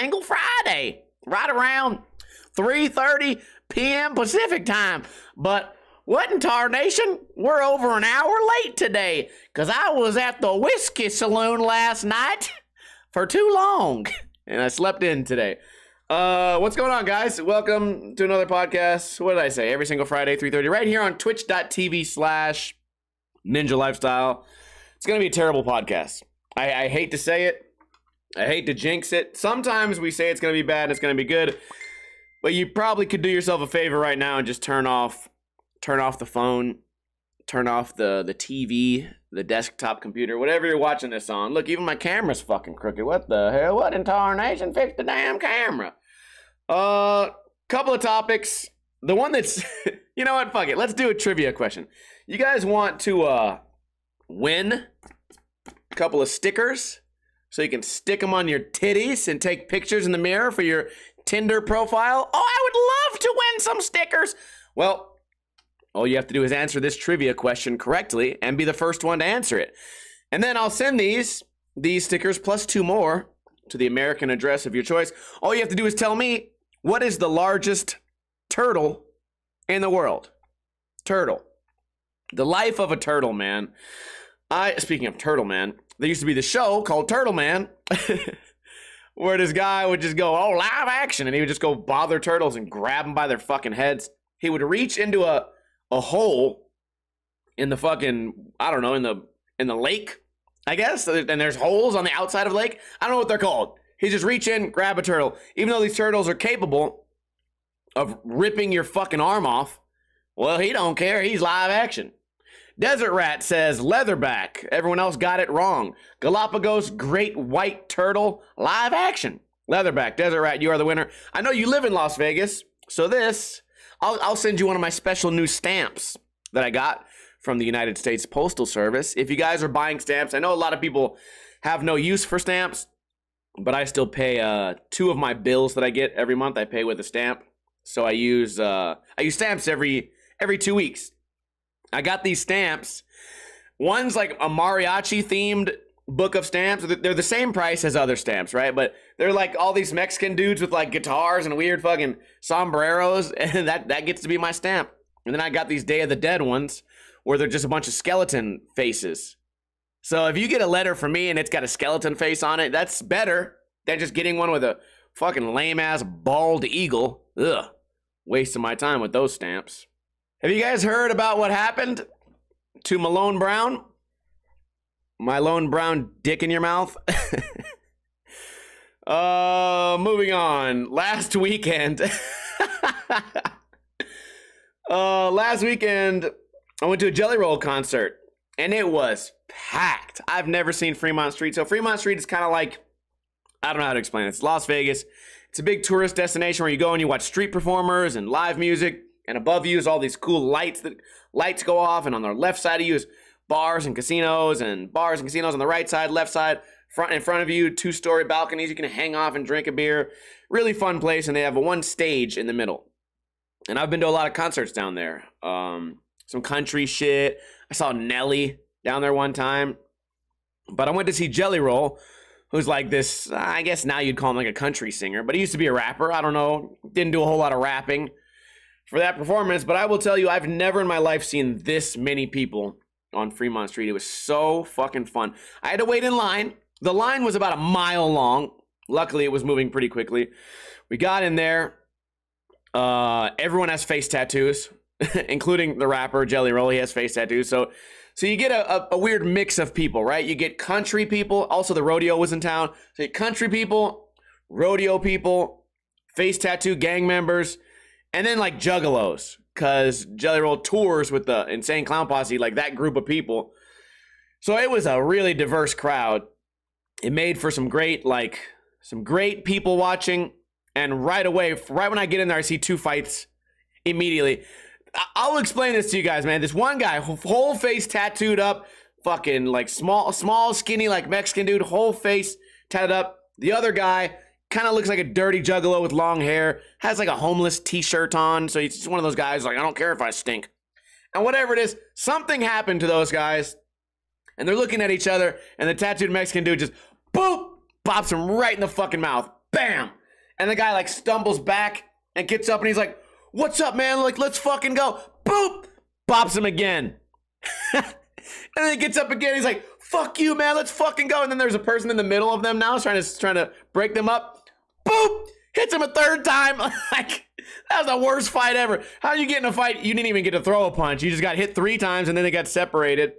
single Friday, right around 3:30 p.m. Pacific time. But what in tarnation? We're over an hour late today because I was at the whiskey saloon last night for too long and I slept in today. Uh, what's going on, guys? Welcome to another podcast. What did I say? Every single Friday, 3.30, right here on twitch.tv slash Ninja Lifestyle. It's going to be a terrible podcast. I, I hate to say it. I hate to jinx it. Sometimes we say it's going to be bad and it's going to be good. But you probably could do yourself a favor right now and just turn off turn off the phone, turn off the the TV, the desktop computer, whatever you're watching this on. Look, even my camera's fucking crooked. What the hell? What in tarnation? Fix the damn camera. Uh couple of topics. The one that's you know what, fuck it. Let's do a trivia question. You guys want to uh win a couple of stickers so you can stick them on your titties and take pictures in the mirror for your Tinder profile? Oh, I would love to win some stickers. Well, all you have to do is answer this trivia question correctly and be the first one to answer it. And then I'll send these these stickers plus two more to the American address of your choice. All you have to do is tell me what is the largest turtle in the world? Turtle. The life of a turtle, man. I speaking of Turtle Man, there used to be the show called Turtle Man, where this guy would just go, "Oh, live action," and he would just go bother turtles and grab them by their fucking heads. He would reach into a a hole in the fucking I don't know in the in the lake, I guess, and there's holes on the outside of the lake. I don't know what they're called. He just reach in, grab a turtle. Even though these turtles are capable of ripping your fucking arm off, well, he don't care. He's live action. Desert Rat says leatherback. Everyone else got it wrong. Galapagos great white turtle live action. Leatherback. Desert Rat, you are the winner. I know you live in Las Vegas, so this I'll I'll send you one of my special new stamps that I got from the United States Postal Service. If you guys are buying stamps, I know a lot of people have no use for stamps, but I still pay uh two of my bills that I get every month. I pay with a stamp. So I use uh I use stamps every every 2 weeks. I got these stamps. One's like a mariachi themed book of stamps. They're the same price as other stamps, right? But they're like all these Mexican dudes with like guitars and weird fucking sombreros, and that that gets to be my stamp. And then I got these Day of the Dead ones where they're just a bunch of skeleton faces. So if you get a letter from me and it's got a skeleton face on it, that's better than just getting one with a fucking lame ass bald eagle. Ugh. Wasting my time with those stamps. Have you guys heard about what happened to Malone Brown? Malone Brown dick in your mouth? uh moving on. Last weekend. uh last weekend I went to a Jelly Roll concert and it was packed. I've never seen Fremont Street. So Fremont Street is kind of like I don't know how to explain it. It's Las Vegas. It's a big tourist destination where you go and you watch street performers and live music and above you is all these cool lights that lights go off and on the left side of you is bars and casinos and bars and casinos on the right side left side front in front of you two story balconies you can hang off and drink a beer. Really fun place and they have one stage in the middle. And i've been to a lot of concerts down there. Um, some country shit. I saw nelly down there one time. But i went to see jelly roll who's like this i guess now you'd call him like a country singer but he used to be a rapper. I don't know. Didn't do a whole lot of rapping for that performance. But I will tell you, I've never in my life seen this many people on Fremont Street. It was so fucking fun. I had to wait in line. The line was about a mile long. Luckily, it was moving pretty quickly. We got in there. Uh, everyone has face tattoos, including the rapper Jelly Roll. He has face tattoos. So, so you get a, a, a, weird mix of people, right? You get country people. Also, the rodeo was in town. So, country people, rodeo people, face tattoo gang members and then like juggalos because jelly roll tours with the insane clown posse like that group of people. So it was a really diverse crowd. It made for some great like some great people watching. And right away right when i get in there i see two fights immediately. I'll explain this to you guys man. This one guy whole face tattooed up fucking like small small skinny like mexican dude whole face tatted up. The other guy kind of looks like a dirty juggalo with long hair, has like a homeless t-shirt on, so he's just one of those guys like I don't care if I stink. And whatever it is, something happened to those guys And they're looking at each other, and the tattooed Mexican dude just boop bops him right in the fucking mouth. Bam! And the guy like stumbles back and gets up and he's like, What's up, man? Like, let's fucking go. Boop! Bops him again. and then he gets up again. He's like, fuck you, man. Let's fucking go. And then there's a person in the middle of them now trying to trying to break them up. Boop! Hits him a third time. like, that was the worst fight ever. How you get in a fight? You didn't even get to throw a punch. You just got hit three times and then they got separated.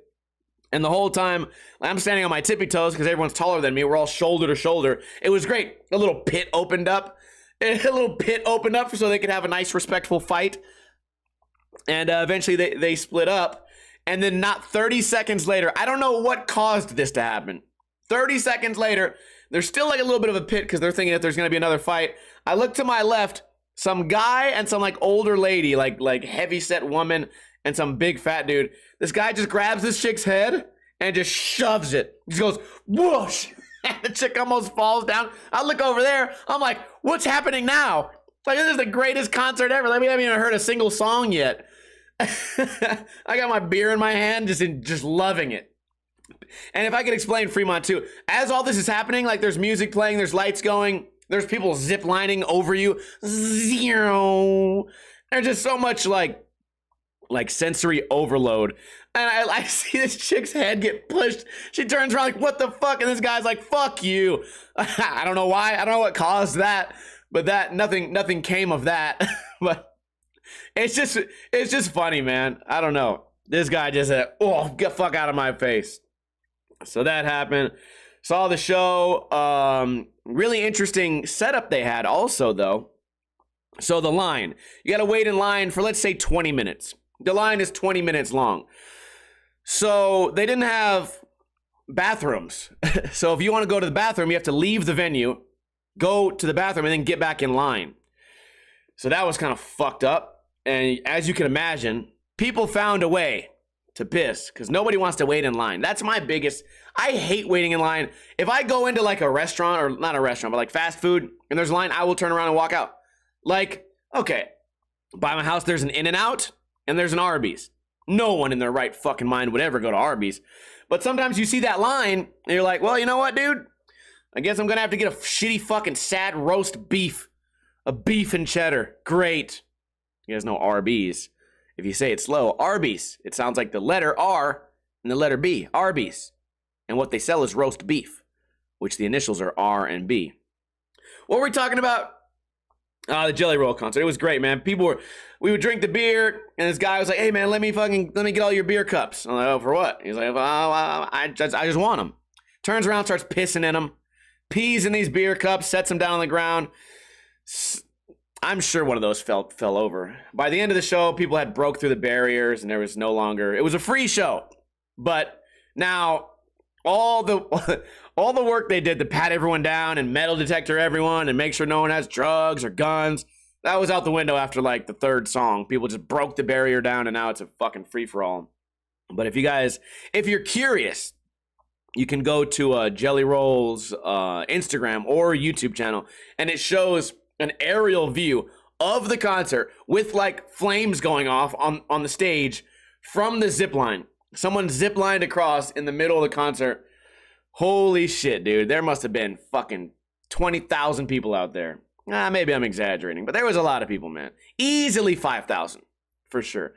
And the whole time, I'm standing on my tippy toes because everyone's taller than me. We're all shoulder to shoulder. It was great. A little pit opened up. A little pit opened up so they could have a nice, respectful fight. And uh, eventually they, they split up. And then, not 30 seconds later, I don't know what caused this to happen. 30 seconds later, there's still like a little bit of a pit because they're thinking that there's going to be another fight. I look to my left, some guy and some like older lady, like like heavy set woman, and some big fat dude. This guy just grabs this chick's head and just shoves it. He just goes whoosh, and the chick almost falls down. I look over there. I'm like, what's happening now? Like this is the greatest concert ever. Like we haven't even heard a single song yet. I got my beer in my hand, just in, just loving it. And if I could explain Fremont too, as all this is happening, like there's music playing, there's lights going, there's people zip lining over you, zero. There's just so much like like sensory overload. And I, I see this chick's head get pushed. She turns around like, what the fuck? And this guy's like, fuck you. I don't know why. I don't know what caused that, but that nothing nothing came of that. but it's just it's just funny, man. I don't know. This guy just said, "Oh, get fuck out of my face." So that happened. Saw the show. Um, really interesting setup they had. Also, though. So the line, you got to wait in line for let's say 20 minutes. The line is 20 minutes long. So they didn't have bathrooms. so if you want to go to the bathroom, you have to leave the venue, go to the bathroom, and then get back in line. So that was kind of fucked up. And as you can imagine, people found a way to piss because nobody wants to wait in line. That's my biggest. I hate waiting in line. If I go into like a restaurant or not a restaurant, but like fast food and there's a line, I will turn around and walk out. Like, okay, by my house, there's an In and Out and there's an Arby's. No one in their right fucking mind would ever go to Arby's. But sometimes you see that line and you're like, well, you know what, dude? I guess I'm gonna have to get a shitty fucking sad roast beef. A beef and cheddar. Great. You guys know RBs. If you say it slow, Arby's. It sounds like the letter R and the letter B, Arby's. And what they sell is roast beef, which the initials are R and B. What were we talking about? Uh, the Jelly Roll concert. It was great, man. People were, we would drink the beer, and this guy was like, "Hey, man, let me fucking, let me get all your beer cups." I'm like, "Oh, for what?" He's like, "Oh, I just, I just want them." Turns around, starts pissing in them, pees in these beer cups, sets them down on the ground. I'm sure one of those fell fell over. By the end of the show, people had broke through the barriers, and there was no longer. It was a free show, but now all the all the work they did to pat everyone down and metal detector everyone and make sure no one has drugs or guns that was out the window after like the third song. People just broke the barrier down, and now it's a fucking free for all. But if you guys, if you're curious, you can go to uh, Jelly Roll's uh, Instagram or YouTube channel, and it shows an aerial view of the concert with like flames going off on, on the stage from the zip line. Someone zip lined across in the middle of the concert. Holy shit, dude. There must have been fucking 20,000 people out there. Ah, maybe I'm exaggerating, but there was a lot of people, man. Easily 5,000 for sure.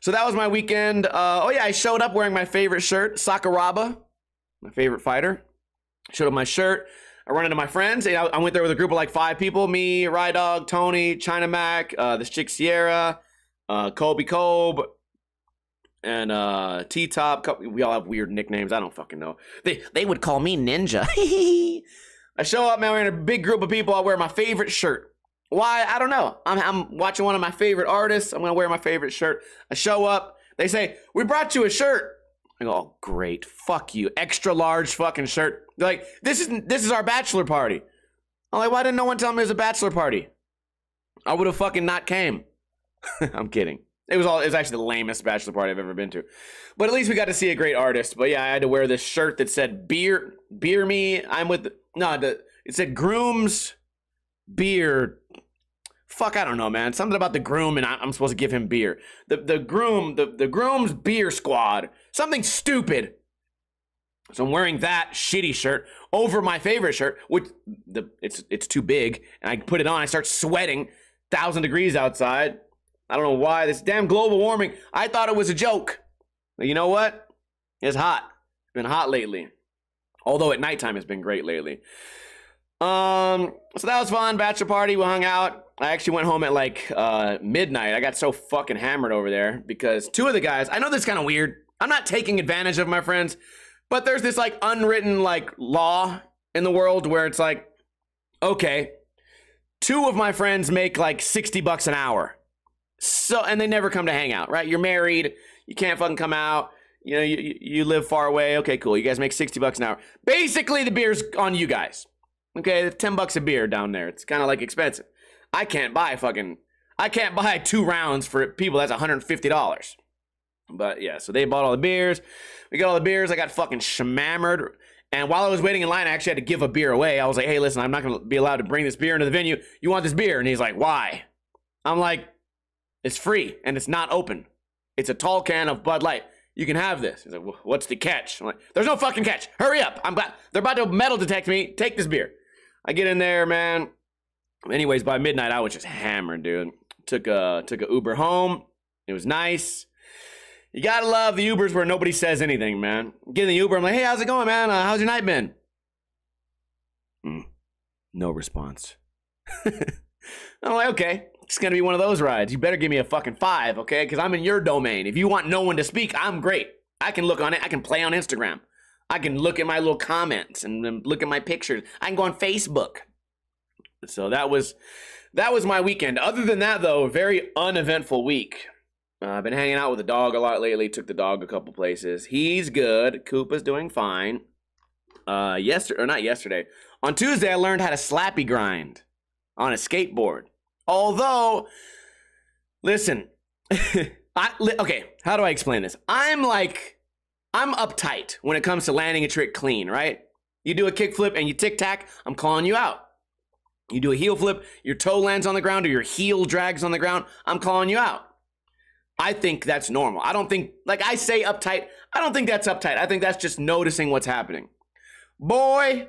So that was my weekend. Uh, oh, yeah, I showed up wearing my favorite shirt, Sakuraba, my favorite fighter. Showed up my shirt. I run into my friends. I, I went there with a group of like five people me, Rye Dog, Tony, China Mac, uh, this chick Sierra, uh, Kobe Kobe, and uh, T Top. We all have weird nicknames. I don't fucking know. They, they would call me Ninja. I show up, man. We're in a big group of people. I wear my favorite shirt. Why? I don't know. I'm, I'm watching one of my favorite artists. I'm to wear my favorite shirt. I show up. They say, We brought you a shirt. I go, oh, great. Fuck you. Extra large fucking shirt. Like, this is this is our bachelor party. I'm like, why didn't no one tell me it was a bachelor party? I would have fucking not came. I'm kidding. It was all it was actually the lamest bachelor party I've ever been to. But at least we got to see a great artist. But yeah, I had to wear this shirt that said beer beer me. I'm with no, the, it said grooms beer fuck, I don't know, man. Something about the groom, and I'm supposed to give him beer. The the groom, the the groom's beer squad. Something stupid. So I'm wearing that shitty shirt over my favorite shirt, which the it's it's too big, and I put it on. I start sweating, thousand degrees outside. I don't know why this damn global warming. I thought it was a joke, but you know what? It's hot. It's been hot lately. Although at nighttime it's been great lately. Um, so that was fun. Bachelor party. We hung out. I actually went home at like uh, midnight. I got so fucking hammered over there because two of the guys. I know this is kind of weird. I'm not taking advantage of my friends, but there's this like unwritten like law in the world where it's like, okay, two of my friends make like 60 bucks an hour. So, and they never come to hang out, right? You're married. You can't fucking come out. You know, you, you live far away. Okay, cool. You guys make 60 bucks an hour. Basically, the beer's on you guys. Okay, 10 bucks a beer down there. It's kind of like expensive. I can't buy fucking, I can't buy two rounds for people. That's $150. But yeah, so they bought all the beers. We got all the beers. I got fucking shammered. And while I was waiting in line, I actually had to give a beer away. I was like, hey, listen, I'm not going to be allowed to bring this beer into the venue. You want this beer? And he's like, why? I'm like, it's free and it's not open. It's a tall can of Bud Light. You can have this. He's like, what's the catch? I'm like, there's no fucking catch. Hurry up. I'm about, they're about to metal detect me. Take this beer. I get in there, man. Anyways, by midnight, I was just hammered, dude. Took a took a Uber home. It was nice. You gotta love the Ubers where nobody says anything, man. Get in the Uber, I'm like, hey, how's it going, man? Uh, how's your night been? Mm, no response. I'm like, okay, it's gonna be one of those rides. You better give me a fucking five, okay? Because I'm in your domain. If you want no one to speak, I'm great. I can look on it. I can play on Instagram. I can look at my little comments and look at my pictures. I can go on Facebook. So that was that was my weekend. Other than that, though, very uneventful week. Uh, I've been hanging out with the dog a lot lately. Took the dog a couple places. He's good. Koopa's doing fine. Uh, yesterday or not yesterday. On Tuesday, I learned how to slappy grind on a skateboard. Although, listen, I okay. How do I explain this? I'm like, I'm uptight when it comes to landing a trick clean. Right? You do a kickflip and you tic tac. I'm calling you out. You do a heel flip, your toe lands on the ground or your heel drags on the ground. I'm calling you out. I think that's normal. I don't think, like I say uptight, I don't think that's uptight. I think that's just noticing what's happening. Boy,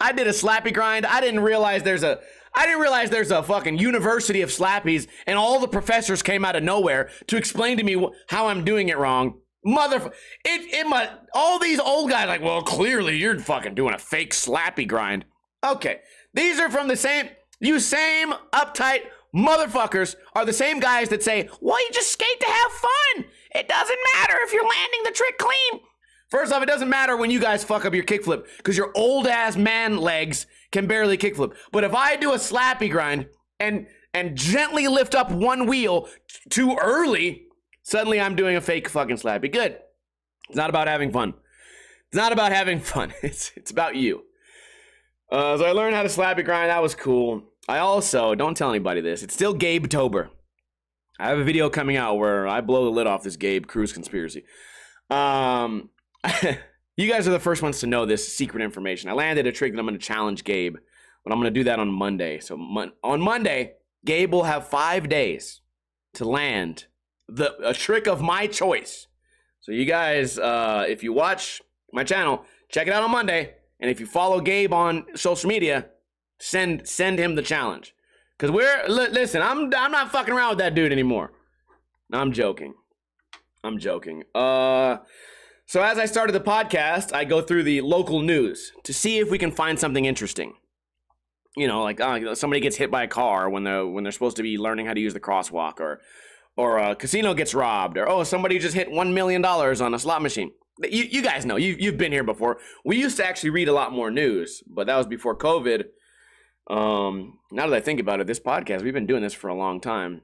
I did a slappy grind. I didn't realize there's a, I didn't realize there's a fucking university of slappies and all the professors came out of nowhere to explain to me how I'm doing it wrong. Motherfucker, it, it my, all these old guys like, well, clearly you're fucking doing a fake slappy grind. Okay, these are from the same, you same uptight motherfuckers are the same guys that say, well, you just skate to have fun. It doesn't matter if you're landing the trick clean. First off, it doesn't matter when you guys fuck up your kickflip because your old ass man legs can barely kickflip. But if I do a slappy grind and and gently lift up one wheel too early, suddenly I'm doing a fake fucking slappy. Good. It's not about having fun. It's not about having fun. It's it's about you. Uh, so I learned how to slappy grind. That was cool. I also don't tell anybody this. It's still Gabe Tober. I have a video coming out where I blow the lid off this Gabe Cruz conspiracy. Um, you guys are the first ones to know this secret information. I landed a trick that I'm going to challenge Gabe, but I'm going to do that on Monday. So mon- on Monday, Gabe will have five days to land the a trick of my choice. So you guys, uh, if you watch my channel, check it out on Monday. And if you follow Gabe on social media, send send him the challenge. Cause we're li- listen, I'm I'm not fucking around with that dude anymore. I'm joking. I'm joking. Uh so as I started the podcast, I go through the local news to see if we can find something interesting. You know, like uh, somebody gets hit by a car when they're when they're supposed to be learning how to use the crosswalk, or or a casino gets robbed, or oh somebody just hit one million dollars on a slot machine. You you guys know you you've been here before. We used to actually read a lot more news, but that was before COVID. Um, now that I think about it, this podcast we've been doing this for a long time.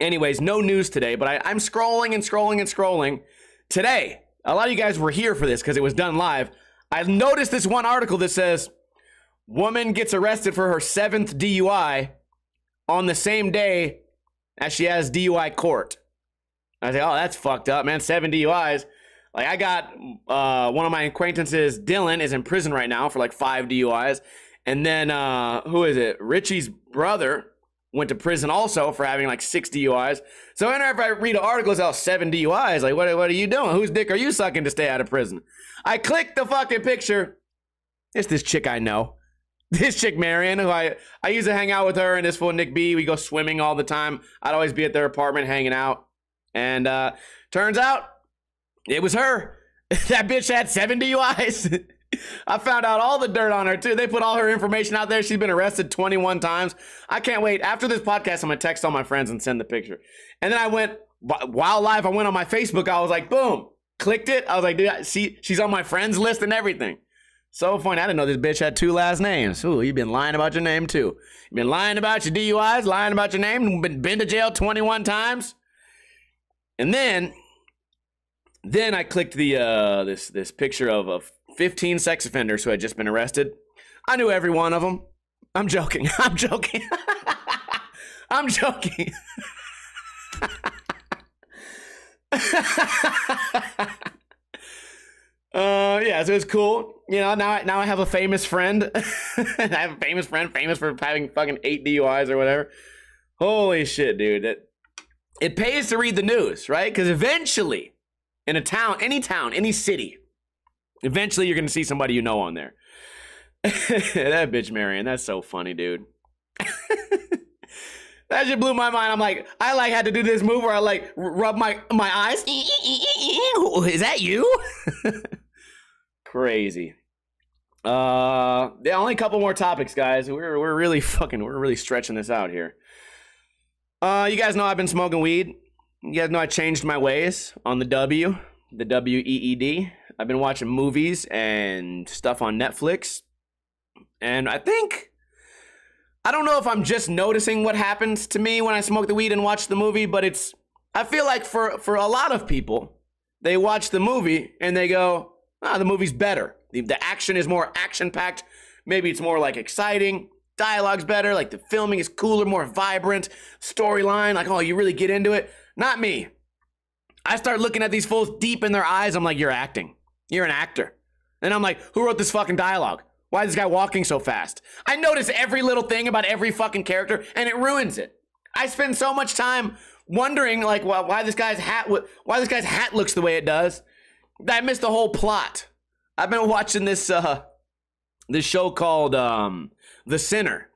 Anyways, no news today, but I, I'm scrolling and scrolling and scrolling. Today, a lot of you guys were here for this because it was done live. I noticed this one article that says woman gets arrested for her seventh DUI on the same day as she has DUI court. I say, oh, that's fucked up, man. Seven DUIs. Like I got uh, one of my acquaintances, Dylan, is in prison right now for like five DUIs, and then uh, who is it? Richie's brother went to prison also for having like six DUIs. So whenever I read an article about seven DUIs, like what, what are you doing? Whose dick are you sucking to stay out of prison? I click the fucking picture. It's this chick I know. This chick Marion, who I I used to hang out with her and this fool Nick B. We go swimming all the time. I'd always be at their apartment hanging out. And uh turns out it was her. that bitch had seven DUIs. I found out all the dirt on her too. They put all her information out there. She's been arrested 21 times. I can't wait. After this podcast, I'm gonna text all my friends and send the picture. And then I went while live. I went on my Facebook. I was like, boom, clicked it. I was like, dude, I see, she's on my friends list and everything. So funny. I didn't know this bitch had two last names. Ooh, you've been lying about your name too. You've been lying about your DUIs, lying about your name, been been to jail 21 times. And then then I clicked the uh this this picture of, of 15 sex offenders who had just been arrested. I knew every one of them. I'm joking. I'm joking. I'm joking. Uh, yeah, so it's cool. You know, now I, now I have a famous friend. I have a famous friend, famous for having fucking eight DUIs or whatever. Holy shit, dude! It it pays to read the news, right? Because eventually, in a town, any town, any city, eventually you're gonna see somebody you know on there. that bitch Marion, that's so funny, dude. that just blew my mind. I'm like, I like had to do this move where I like rub my my eyes. Is that you? Crazy. Uh, yeah, only a couple more topics, guys. We're we're really fucking we're really stretching this out here. Uh, you guys know I've been smoking weed. Guys know I changed my ways on the W, the W E E D. I've been watching movies and stuff on Netflix, and I think I don't know if I'm just noticing what happens to me when I smoke the weed and watch the movie, but it's I feel like for for a lot of people, they watch the movie and they go, ah, the movie's better. The, the action is more action packed. Maybe it's more like exciting. Dialogue's better. Like the filming is cooler, more vibrant. Storyline, like, oh, you really get into it. Not me. I start looking at these fools deep in their eyes. I'm like, you're acting. You're an actor. And I'm like, who wrote this fucking dialogue? Why is this guy walking so fast? I notice every little thing about every fucking character and it ruins it. I spend so much time wondering like why, why this guy's hat why this guy's hat looks the way it does I missed the whole plot. I've been watching this uh this show called um The Sinner.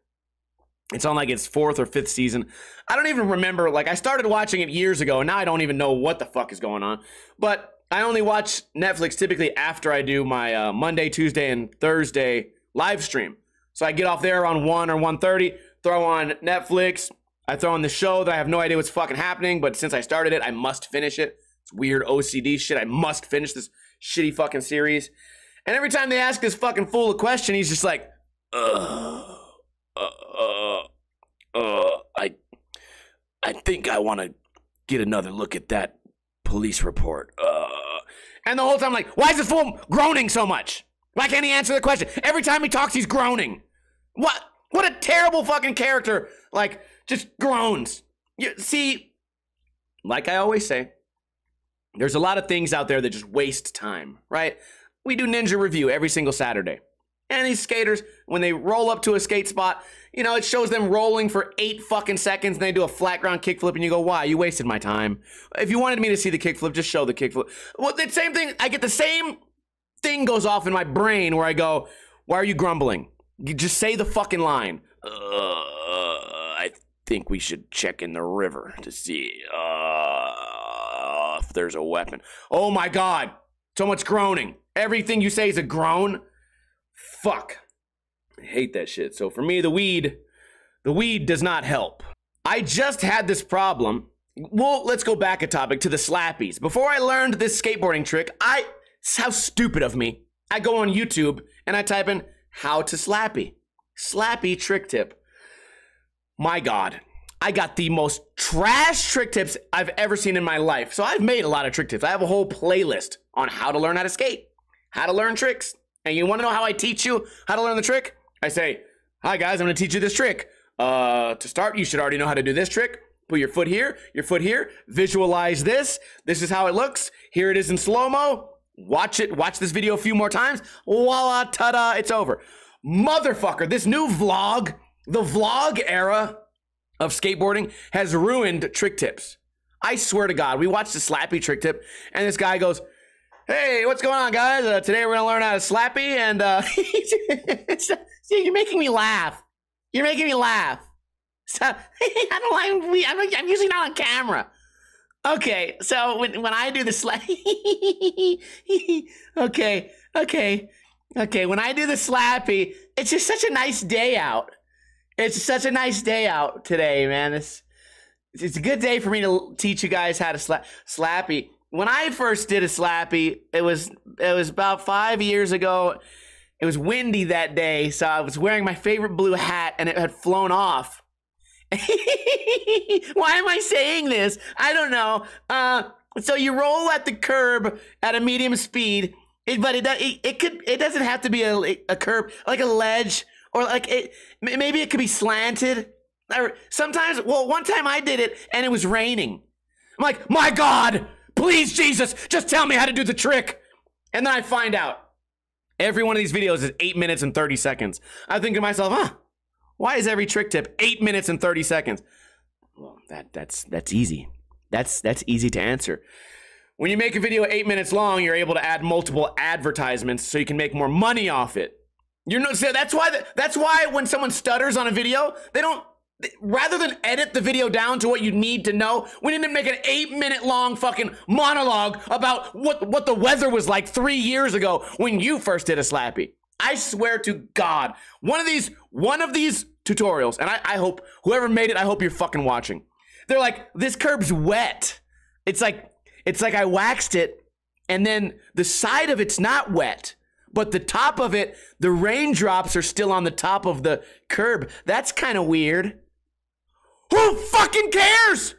It's on like its fourth or fifth season. I don't even remember. Like I started watching it years ago, and now I don't even know what the fuck is going on. But I only watch Netflix typically after I do my uh, Monday, Tuesday, and Thursday live stream. So I get off there around one or 1.30, throw on Netflix. I throw on the show that I have no idea what's fucking happening, but since I started it, I must finish it. It's weird OCD shit. I must finish this shitty fucking series. And every time they ask this fucking fool a question, he's just like, uh, uh, uh, uh I, I think I want to get another look at that police report. Uh, and the whole time, I'm like, why is this fool groaning so much? Why can't he answer the question? Every time he talks, he's groaning. What? What a terrible fucking character. Like, just groans. You see, like I always say, there's a lot of things out there that just waste time, right? We do Ninja Review every single Saturday. And these skaters, when they roll up to a skate spot, you know, it shows them rolling for eight fucking seconds and they do a flat ground kickflip and you go, why? You wasted my time. If you wanted me to see the kickflip, just show the kickflip. Well, the same thing, I get the same thing goes off in my brain where I go, why are you grumbling? You just say the fucking line. Uh, I think we should check in the river to see. Uh, if there's a weapon. Oh my god. So much groaning. Everything you say is a groan. Fuck. I hate that shit. So for me, the weed, the weed does not help. I just had this problem. Well, let's go back a topic to the slappies. Before I learned this skateboarding trick, I, how stupid of me. I go on YouTube and I type in how to slappy. Slappy trick tip. My God, I got the most trash trick tips I've ever seen in my life. So I've made a lot of trick tips. I have a whole playlist on how to learn how to skate, how to learn tricks. And you want to know how I teach you how to learn the trick? I say, "Hi guys, I'm going to teach you this trick. Uh, to start, you should already know how to do this trick. Put your foot here, your foot here. Visualize this. This is how it looks. Here it is in slow mo. Watch it. Watch this video a few more times. Voila, ta-da! It's over. Motherfucker! This new vlog, the vlog era of skateboarding has ruined trick tips. I swear to God, we watched the Slappy trick tip, and this guy goes, Hey, what's going on, guys? Uh, today we're gonna learn how to Slappy, and uh, see, you're making me laugh. You're making me laugh. So I don't like. I'm, I'm usually not on camera. Okay, so when when I do the slap, okay, okay, okay. When I do the slappy, it's just such a nice day out. It's such a nice day out today, man. It's it's a good day for me to teach you guys how to slap slappy. When I first did a slappy, it was it was about five years ago. It was windy that day, so I was wearing my favorite blue hat, and it had flown off. Why am I saying this? I don't know. Uh, so you roll at the curb at a medium speed, it, but it, it it could it doesn't have to be a a curb like a ledge or like it maybe it could be slanted or sometimes well one time I did it and it was raining. I'm like, "My god, please Jesus, just tell me how to do the trick." And then I find out every one of these videos is 8 minutes and 30 seconds. I think to myself, "Huh, why is every trick tip 8 minutes and 30 seconds?" Well, that that's that's easy. That's that's easy to answer. When you make a video 8 minutes long, you're able to add multiple advertisements so you can make more money off it. You know, so that's why the, that's why when someone stutters on a video, they don't rather than edit the video down to what you need to know, we need to make an eight minute long fucking monologue about what what the weather was like three years ago when you first did a slappy. I swear to God, one of these one of these tutorials, and I, I hope whoever made it, I hope you're fucking watching. They're like, this curb's wet. It's like it's like I waxed it, and then the side of it's not wet but the top of it, the raindrops are still on the top of the curb. That's kind of weird. Who fucking cares?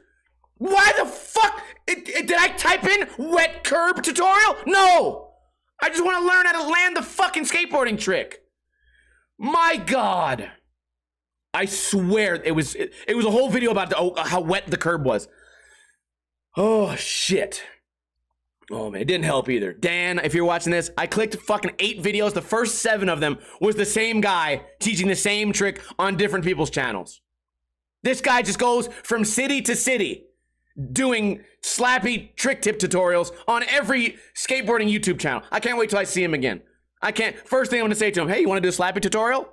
Why the fuck? It, it, did I type in wet curb tutorial? No. I just want to learn how to land the fucking skateboarding trick. My God. I swear it was it, it was a whole video about the, oh, how wet the curb was. Oh shit. Oh man, it didn't help either. Dan, if you're watching this, I clicked fucking eight videos. The first seven of them was the same guy teaching the same trick on different people's channels. This guy just goes from city to city doing slappy trick tip tutorials on every skateboarding YouTube channel. I can't wait till I see him again. I can't. First thing I'm gonna say to him, hey, you wanna do a slappy tutorial?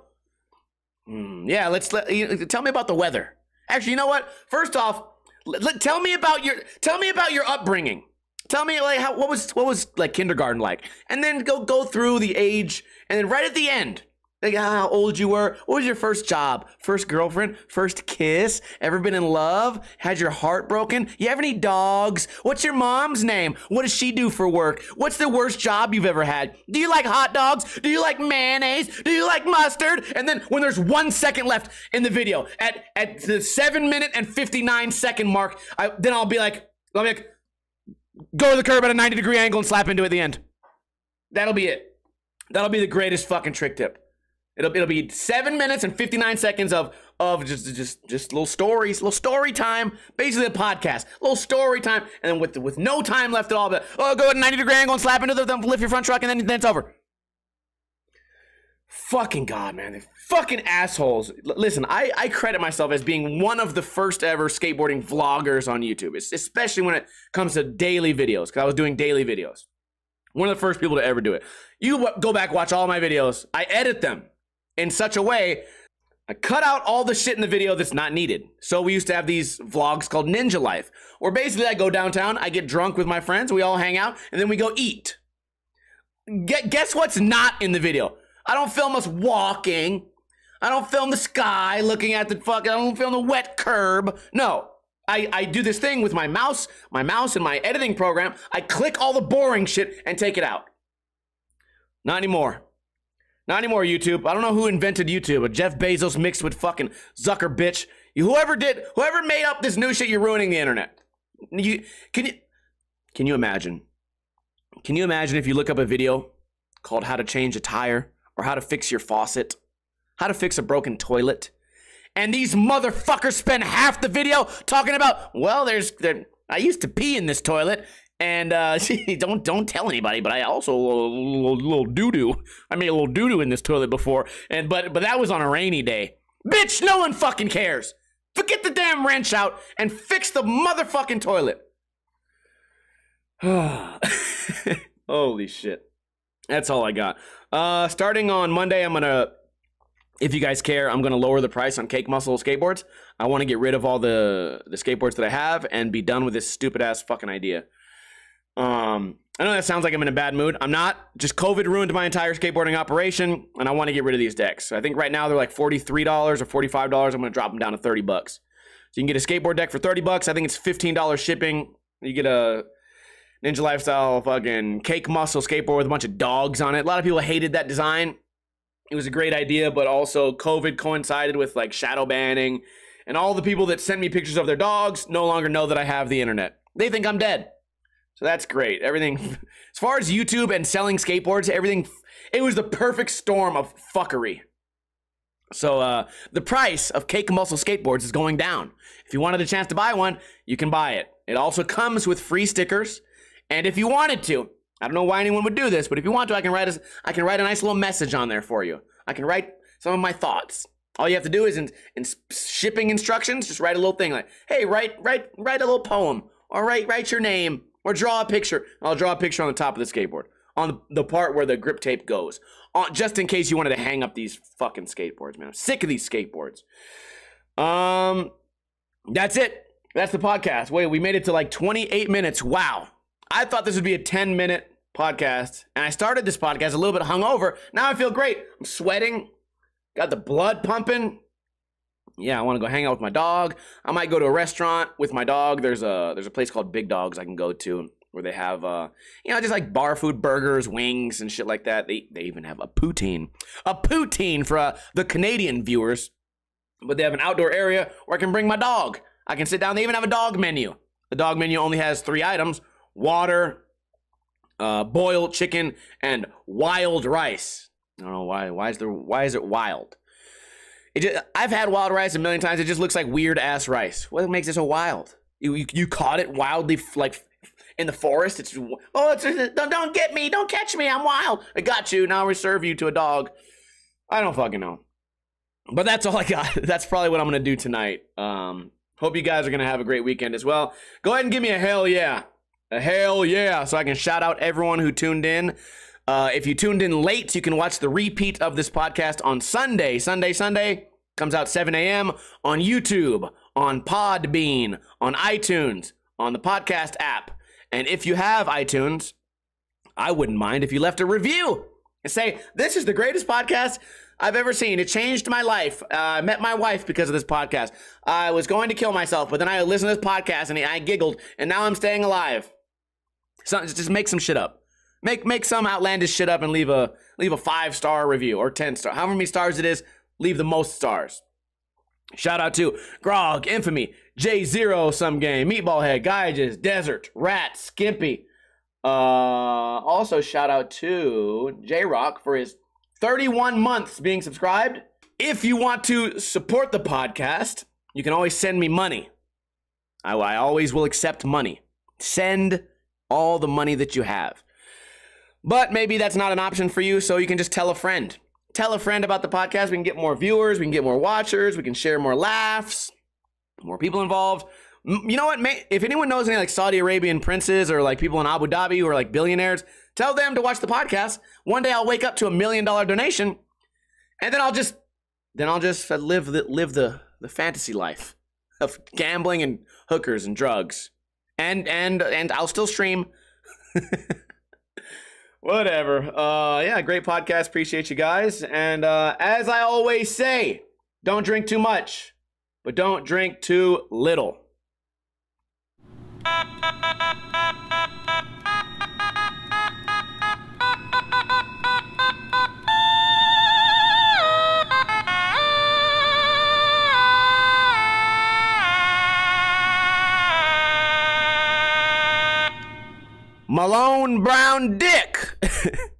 Mm, yeah, let's let, you, tell me about the weather. Actually, you know what? First off, let, tell me about your tell me about your upbringing. Tell me like how what was what was like kindergarten like, and then go go through the age, and then right at the end, like ah, how old you were, what was your first job, first girlfriend, first kiss, ever been in love, had your heart broken, you have any dogs, what's your mom's name, what does she do for work, what's the worst job you've ever had, do you like hot dogs, do you like mayonnaise, do you like mustard, and then when there's one second left in the video, at at the seven minute and fifty nine second mark, I then I'll be like, I'll be like go to the curb at a 90 degree angle and slap into it at the end. That'll be it. That'll be the greatest fucking trick tip. It'll, it'll be seven minutes and 59 seconds of of just just just little stories, little story time, basically a podcast, little story time, and then with with no time left at all, but oh, go at 90 degree angle and slap into the, lift your front truck, and then then it's over. Fucking God, man. They fucking assholes. L- listen, I, I credit myself as being one of the first ever skateboarding vloggers on YouTube, it's, especially when it comes to daily videos, because I was doing daily videos. One of the first people to ever do it. You go back, watch all my videos. I edit them in such a way I cut out all the shit in the video that's not needed. So we used to have these vlogs called Ninja Life, where basically I go downtown, I get drunk with my friends, we all hang out, and then we go eat. guess what's not in the video? I don't film us walking. I don't film the sky looking at the fuck. I don't film the wet curb. No. I, I do this thing with my mouse, my mouse and my editing program. I click all the boring shit and take it out. Not anymore. Not anymore, YouTube. I don't know who invented YouTube, but Jeff Bezos mixed with fucking Zucker bitch. Whoever did, whoever made up this new shit, you're ruining the internet. You can you can you imagine? Can you imagine if you look up a video called "How to Change a Tire" or how to fix your faucet, how to fix a broken toilet. And these motherfuckers spend half the video talking about, well, there's there, I used to pee in this toilet, and uh, don't don't tell anybody, but I also a little, little doo doo. I made a little doo doo in this toilet before, and but but that was on a rainy day. Bitch, no one fucking cares. Forget the damn wrench out and fix the motherfucking toilet. Holy shit. That's all I got. Uh, starting on Monday, I'm gonna, if you guys care, I'm gonna lower the price on Cake Muscle skateboards. I want to get rid of all the the skateboards that I have and be done with this stupid ass fucking idea. Um, I know that sounds like I'm in a bad mood. I'm not. Just COVID ruined my entire skateboarding operation, and I want to get rid of these decks. I think right now they're like $43 or $45. I'm going to drop them down to 30 bucks. So you can get a skateboard deck for 30 bucks. I think it's $15 shipping. You get a Ninja Lifestyle fucking cake muscle skateboard with a bunch of dogs on it. A lot of people hated that design. It was a great idea, but also COVID coincided with like shadow banning, and all the people that sent me pictures of their dogs no longer know that I have the internet. They think I'm dead. So that's great. Everything, as far as YouTube and selling skateboards, everything, it was the perfect storm of fuckery. So uh, the price of Cake Muscle skateboards is going down. If you wanted a chance to buy one, you can buy it. It also comes with free stickers, and if you wanted to, I don't know why anyone would do this, but if you want to, I can write a, I can write a nice little message on there for you. I can write some of my thoughts. All you have to do is in, in shipping instructions, just write a little thing like, "Hey, write write write a little poem, or write write your name, or draw a picture. I'll draw a picture on the top of the skateboard, on the part where the grip tape goes, uh, just in case you wanted to hang up these fucking skateboards, man. I'm sick of these skateboards. Um, that's it. That's the podcast. Wait, we made it to like 28 minutes. Wow. I thought this would be a 10 minute podcast, and I started this podcast a little bit hungover. Now I feel great. I'm sweating, got the blood pumping. Yeah, I want to go hang out with my dog. I might go to a restaurant with my dog. There's a there's a place called Big Dogs I can go to where they have uh you know just like bar food, burgers, wings, and shit like that. They they even have a poutine, a poutine for uh, the Canadian viewers. But they have an outdoor area where I can bring my dog. I can sit down. They even have a dog menu. The dog menu only has three items: water, uh, boiled chicken, and wild rice. I don't know why. Why is there? Why is it wild? It just, I've had wild rice a million times. It just looks like weird ass rice. What makes it so wild? You, you, you caught it wildly, like in the forest. It's oh, it's, don't, don't get me, don't catch me. I'm wild. I got you. Now I reserve you to a dog. I don't fucking know. But that's all I got. That's probably what I'm gonna do tonight. Um, hope you guys are gonna have a great weekend as well. Go ahead and give me a hell yeah, a hell yeah, so I can shout out everyone who tuned in. Uh, if you tuned in late, you can watch the repeat of this podcast on Sunday. Sunday, Sunday comes out 7 a.m. on YouTube, on Podbean, on iTunes, on the podcast app. And if you have iTunes, I wouldn't mind if you left a review and say, This is the greatest podcast I've ever seen. It changed my life. Uh, I met my wife because of this podcast. I was going to kill myself, but then I listened to this podcast and I giggled, and now I'm staying alive. So just make some shit up. Make make some outlandish shit up and leave a leave a five star review or ten star, however many stars it is. Leave the most stars. Shout out to Grog, Infamy, J Zero, some game, Meatball Head, Gaiges, Desert, Rat, Skimpy. Uh, also shout out to J Rock for his 31 months being subscribed. If you want to support the podcast, you can always send me money. I, I always will accept money. Send all the money that you have. But maybe that's not an option for you, so you can just tell a friend. Tell a friend about the podcast. We can get more viewers, we can get more watchers, we can share more laughs, more people involved. You know what? If anyone knows any like Saudi Arabian princes or like people in Abu Dhabi who are like billionaires, tell them to watch the podcast. One day I'll wake up to a million dollar donation, and then I'll just then I'll just live the, live the the fantasy life of gambling and hookers and drugs, and and and I'll still stream. Whatever. Uh, yeah, great podcast. Appreciate you guys. And uh, as I always say, don't drink too much, but don't drink too little. Malone Brown Dick.